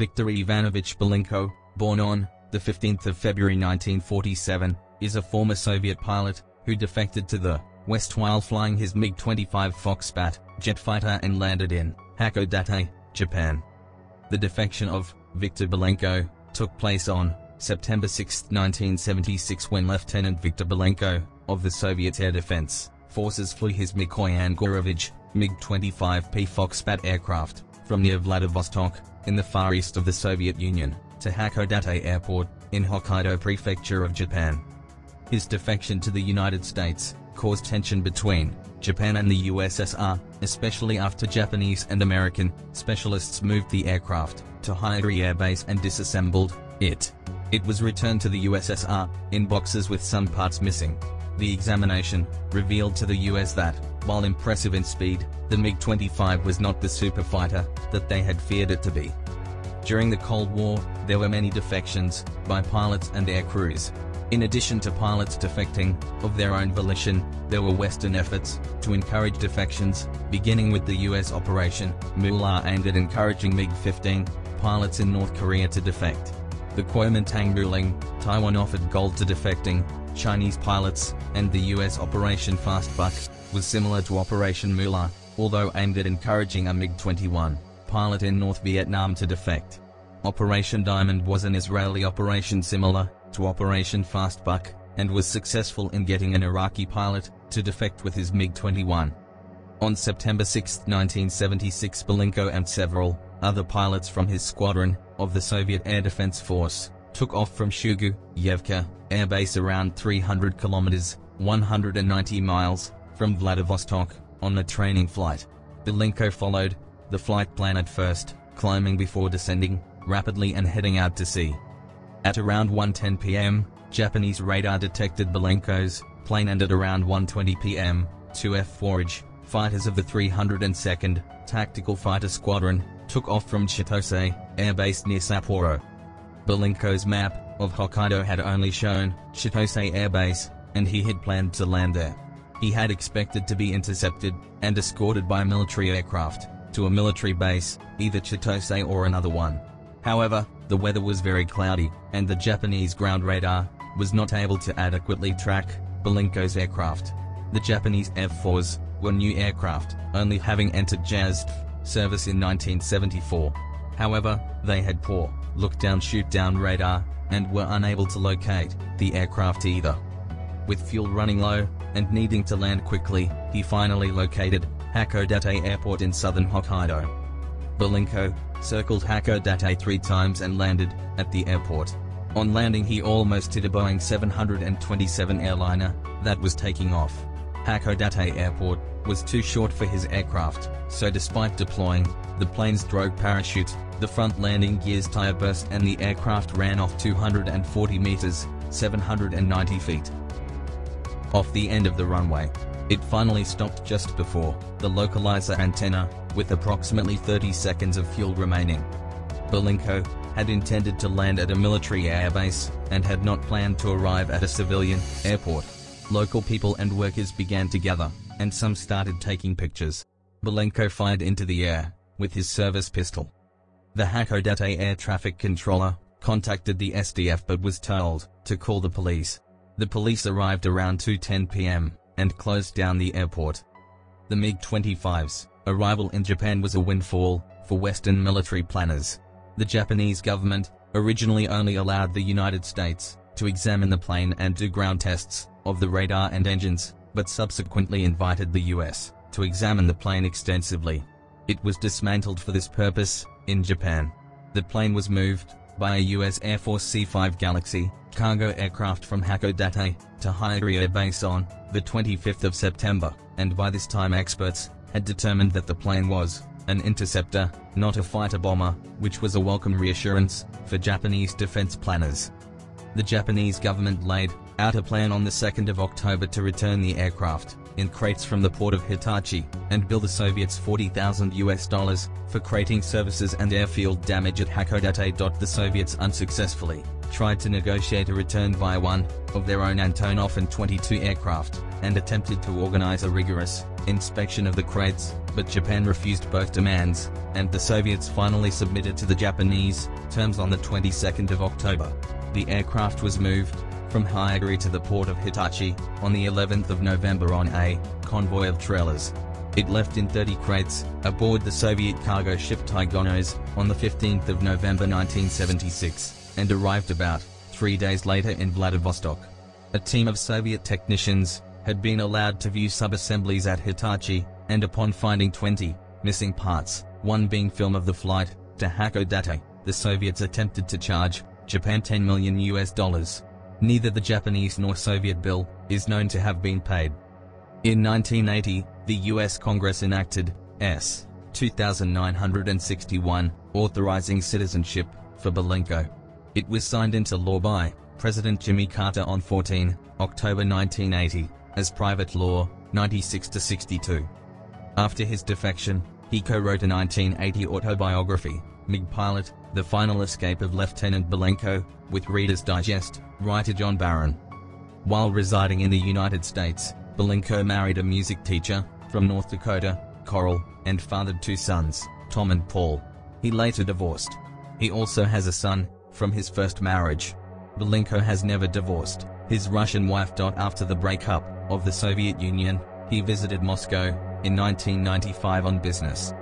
Viktor Ivanovich Belenko, born on the 15th of February 1947, is a former Soviet pilot who defected to the West while flying his MiG-25 Foxbat jet fighter and landed in Hakodate, Japan. The defection of Viktor Belenko took place on September 6, 1976 when Lieutenant Viktor Belenko of the Soviet Air Defense Forces flew his Mikoyan Gurevich MiG-25P Foxbat aircraft from near Vladivostok in the far east of the Soviet Union to Hakodate Airport in Hokkaido Prefecture of Japan. His defection to the United States caused tension between Japan and the USSR, especially after Japanese and American specialists moved the aircraft to Hyakuri Air Base and disassembled it. It was returned to the USSR in boxes with some parts missing. The examination revealed to the US that, while impressive in speed, the MiG-25 was not the superfighter that they had feared it to be. During the Cold War, there were many defections by pilots and air crews, in addition to pilots defecting, of their own volition, there were Western efforts to encourage defections, beginning with the US Operation Moolah aimed at encouraging MiG-15 pilots in North Korea to defect. The Kuomintang ruling, Taiwan offered gold to defecting Chinese pilots, and the US Operation Fastbuck was similar to Operation Moolah, although aimed at encouraging a MiG-21 pilot in North Vietnam to defect. Operation Diamond was an Israeli operation similar to Operation Fastbuck, and was successful in getting an Iraqi pilot to defect with his MiG-21. On September 6, 1976 Belenko and several other pilots from his squadron of the Soviet Air Defense Force took off from Shugu, Yevka, air base around 300 kilometers, 190 miles, from Vladivostok, on a training flight. Belenko followed the flight plan at first, climbing before descending, rapidly and heading out to sea. At around 1.10 pm, Japanese radar detected Belenko's plane and at around 1.20 pm, two F-4 fighters of the 302nd Tactical Fighter Squadron took off from Chitose, air base near Sapporo. Belenko's map of Hokkaido had only shown Chitose Air Base, and he had planned to land there. He had expected to be intercepted and escorted by military aircraft to a military base, either Chitose or another one. However, the weather was very cloudy, and the Japanese ground radar was not able to adequately track Belenko's aircraft. The Japanese F-4s were new aircraft, only having entered JASF service in 1974. However, they had poor look-down shoot-down radar and were unable to locate the aircraft either. With fuel running low and needing to land quickly, he finally located Hakodate Airport in southern Hokkaido. Belenko circled Hakodate three times and landed at the airport. On landing he almost hit a Boeing 727 airliner that was taking off. Hakodate Airport was too short for his aircraft, so despite deploying the plane's drogue parachute, the front landing gear's tire burst and the aircraft ran off 240 meters, 790 feet. Off the end of the runway. It finally stopped just before the localizer antenna, with approximately 30 seconds of fuel remaining. Belenko had intended to land at a military airbase and had not planned to arrive at a civilian airport. Local people and workers began to gather, and some started taking pictures. Belenko fired into the air with his service pistol. The Hakodate air traffic controller contacted the SDF but was told to call the police. The police arrived around 2.10 p.m. and closed down the airport. The MiG-25's arrival in Japan was a windfall for Western military planners. The Japanese government originally only allowed the United States to examine the plane and do ground tests of the radar and engines, but subsequently invited the US to examine the plane extensively. It was dismantled for this purpose in Japan. The plane was moved by a US Air Force C-5 Galaxy cargo aircraft from Hakodate to Air Base on the 25th of September, and by this time experts had determined that the plane was an interceptor, not a fighter bomber, which was a welcome reassurance for Japanese defense planners. The Japanese government laid out a plan on the 2nd of October to return the aircraft in crates from the port of Hitachi and bill the Soviets 40,000 US dollars for crating services and airfield damage at Hakodate. The Soviets unsuccessfully tried to negotiate a return via one of their own Antonov An-22 aircraft and attempted to organize a rigorous inspection of the crates, but Japan refused both demands, and the Soviets finally submitted to the Japanese terms on the 22nd of October. The aircraft was moved from Hyakuri to the port of Hitachi on the 11th of November on a convoy of trailers. It left in 30 crates aboard the Soviet cargo ship Taigonos on the 15th of November 1976 and arrived about three days later in Vladivostok. A team of Soviet technicians had been allowed to view sub-assemblies at Hitachi, and upon finding 20 missing parts, one being film of the flight to Hakodate, the Soviets attempted to charge Japan 10 million US dollars. Neither the Japanese nor Soviet bill is known to have been paid. In 1980, the US Congress enacted S. 2961, authorizing citizenship for Belenko. It was signed into law by President Jimmy Carter on 14 October 1980 as private law 96 to 62. After his defection, he co-wrote a 1980 autobiography, MiG Pilot, The Final Escape of Lieutenant Belenko, with Reader's Digest, writer John Barron. While residing in the United States, Belenko married a music teacher from North Dakota, Coral, and fathered two sons, Tom and Paul. He later divorced. He also has a son from his first marriage. Belenko has never divorced his Russian wife. After the breakup of the Soviet Union, he visited Moscow in 1995 on business.